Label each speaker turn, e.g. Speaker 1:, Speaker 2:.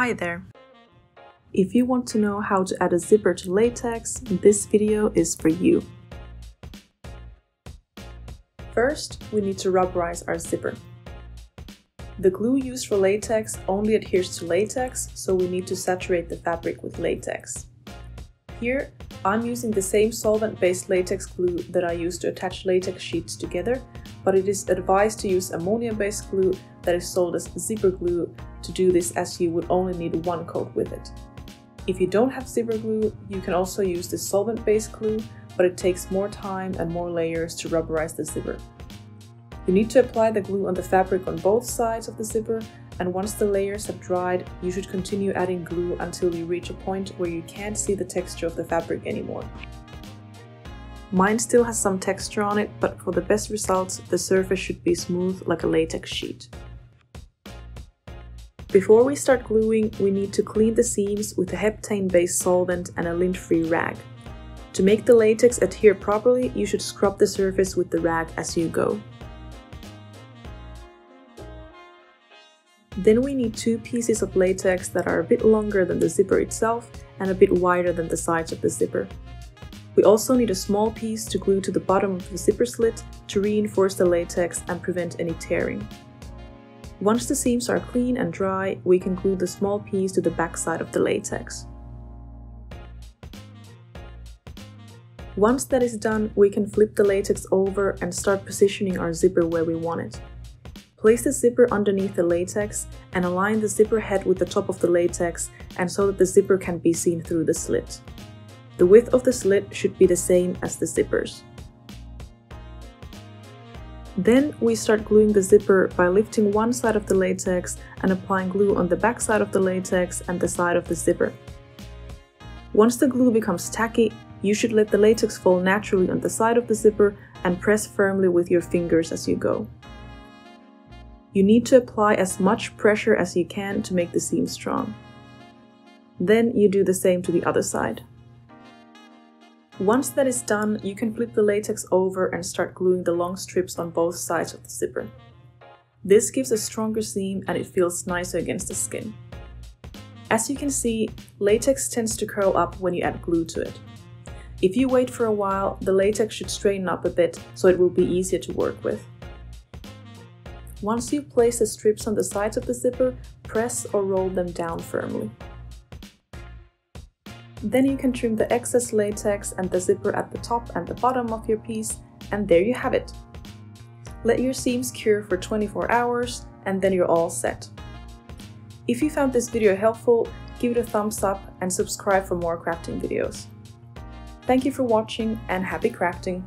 Speaker 1: Hi there! If you want to know how to add a zipper to latex, this video is for you. First, we need to rubberize our zipper. The glue used for latex only adheres to latex, so we need to saturate the fabric with latex. Here, I'm using the same solvent-based latex glue that I use to attach latex sheets together, but it is advised to use ammonia-based glue that is sold as zipper glue to do this as you would only need one coat with it. If you don't have zipper glue, you can also use the solvent-based glue, but it takes more time and more layers to rubberize the zipper. You need to apply the glue on the fabric on both sides of the zipper, and once the layers have dried, you should continue adding glue until you reach a point where you can't see the texture of the fabric anymore. Mine still has some texture on it, but for the best results, the surface should be smooth like a latex sheet. Before we start gluing, we need to clean the seams with a heptane-based solvent and a lint-free rag. To make the latex adhere properly, you should scrub the surface with the rag as you go. Then we need two pieces of latex that are a bit longer than the zipper itself and a bit wider than the sides of the zipper. We also need a small piece to glue to the bottom of the zipper slit to reinforce the latex and prevent any tearing. Once the seams are clean and dry, we can glue the small piece to the back side of the latex. Once that is done, we can flip the latex over and start positioning our zipper where we want it. Place the zipper underneath the latex and align the zipper head with the top of the latex and so that the zipper can be seen through the slit. The width of the slit should be the same as the zippers. Then we start gluing the zipper by lifting one side of the latex and applying glue on the back side of the latex and the side of the zipper. Once the glue becomes tacky, you should let the latex fall naturally on the side of the zipper and press firmly with your fingers as you go. You need to apply as much pressure as you can to make the seam strong. Then you do the same to the other side. Once that is done, you can flip the latex over and start gluing the long strips on both sides of the zipper. This gives a stronger seam and it feels nicer against the skin. As you can see, latex tends to curl up when you add glue to it. If you wait for a while, the latex should straighten up a bit so it will be easier to work with. Once you place the strips on the sides of the zipper, press or roll them down firmly. Then you can trim the excess latex and the zipper at the top and the bottom of your piece, and there you have it. Let your seams cure for 24 hours, and then you're all set. If you found this video helpful, give it a thumbs up and subscribe for more crafting videos. Thank you for watching and happy crafting!